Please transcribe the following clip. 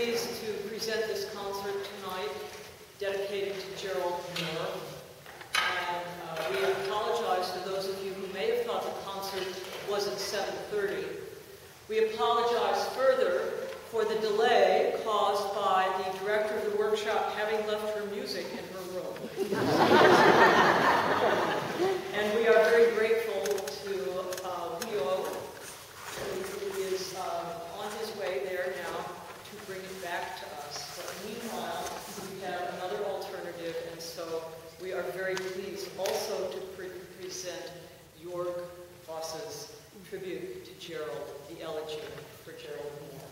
present this concert tonight dedicated to Gerald Moore. And uh, we apologize to those of you who may have thought the concert was at 7.30. We apologize further for the delay caused by the director of the workshop having left her music in her room. tribute to Gerald, the elegy for Gerald Moore.